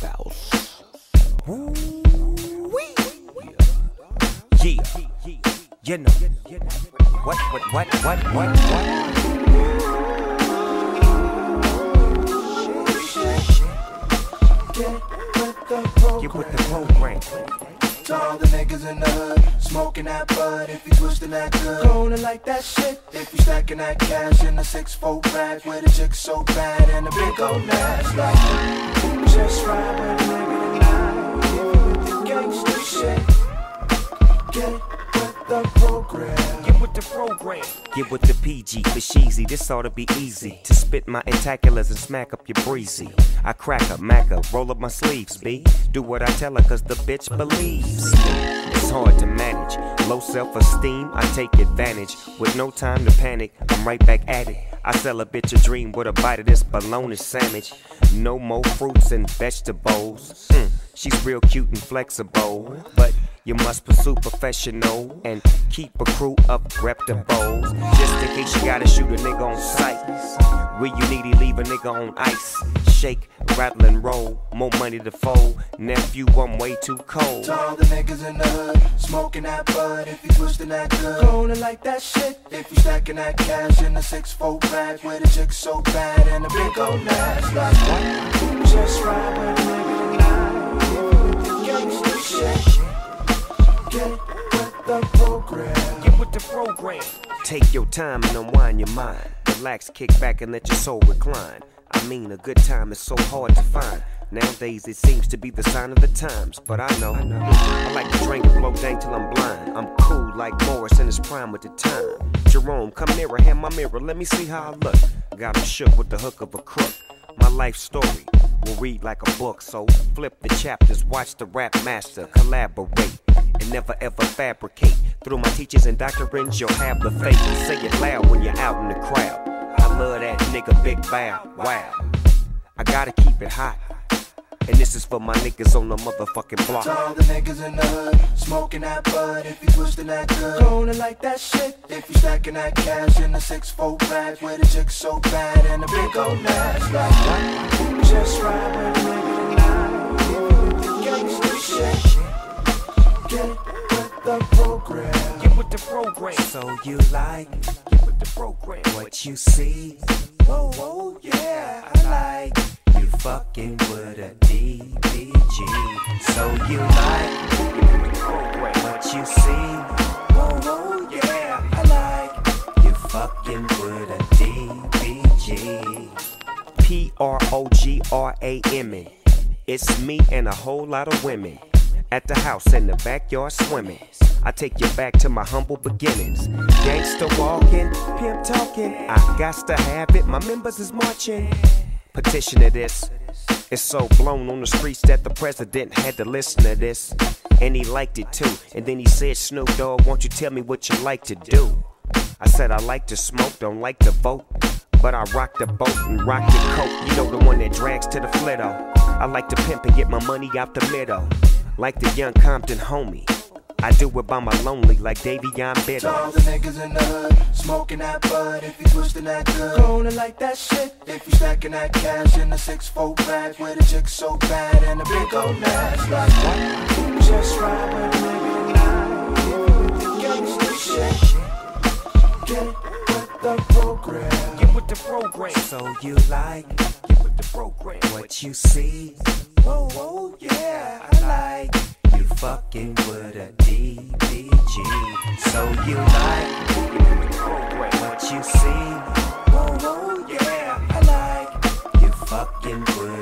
doghouse. Yeah, you know what, what, what, what, what, what? Get with the program. To all the niggas in the hood, smoking that bud. If you twisting that good, going like that shit. If you stacking that cash in a six four bag with a chick so bad and a big old ass, like just ride with a nigga program. Get with the PG for Sheezy. This ought to be easy. To spit my entaculars and smack up your breezy. I crack a maca, roll up my sleeves, B. Do what I tell her, cause the bitch believes. It's hard to manage. Low self esteem, I take advantage. With no time to panic, I'm right back at it. I sell a bitch a dream with a bite of this bologna sandwich. No more fruits and vegetables. Mm, she's real cute and flexible. But you must pursue professional and keep a crew of reputables. Just in case you gotta shoot a nigga on sight. Where you need to leave a nigga on ice. Shake, rattle, and roll. More money to fold. Nephew, I'm way too cold. To all the niggas in the hood, smoking that bud. If you twisting that good, going like that shit. If you stacking that cash in six four bag with a chick so bad and a big old ass, like just ride with a nigga tonight. If you with the gangsta shit, get with the program. Get with the program. Take your time and unwind your mind. Relax, kick back, and let your soul recline. I mean, a good time is so hard to find. Nowadays, it seems to be the sign of the times. But I know, I know. I like to drink and blow dank till I'm blind. I'm cool like Morris in his prime with the time. Jerome, come nearer, hand my mirror, let me see how I look. Got him shook with the hook of a crook. My life story will read like a book, so flip the chapters, watch the rap master collaborate never ever fabricate. Through my teachers and doctrines, you'll have the faith to say it loud when you're out in the crowd. I love that nigga Big Bow, wow. I gotta keep it hot. And this is for my niggas on the motherfucking To block. all the niggas in the hood, smoking that bud. If you twisting that good, going like that shit. If you stacking that cash in a six four bag with a chick so bad and a big old ass, like that. just ride with a nigga the gangsta shit, get with the program. Get with the program. So you like, get with the program. What you see, whoa, whoa, yeah, I like. You fucking with a DPG. So you like, get with the program. What you see, whoa, whoa, yeah, I like. You fucking with a DPG. P R O G R A M E. It's me and a whole lot of women. At the house in the backyard swimming. I take you back to my humble beginnings. Gangsta walking, pimp talking. I got to have it, my members is marching. Petition to this. It's so blown on the streets that the president had to listen to this. And he liked it too. And then he said, Snoop Dogg, won't you tell me what you like to do? I said I like to smoke, don't like to vote. But I rock the boat and rock the coat. You know the one that drags to the flitto. I like to pimp and get my money out the middle. Like the young Compton homie. I do it by my lonely like I'm To all the niggas in the hood, smoking that bud. If you twisting that good, going like that shit. If you stacking that cash in a six four bag with a chick so bad and a big old ass, like that. just ride with a nigga tonight. If you with gangsta shit, get with the program. Get with the program. So you like, get with the program. What you see, whoa, whoa, yeah, I like fucking with a DPG. So you like what you see? Oh whoa, yeah, I like you fucking with.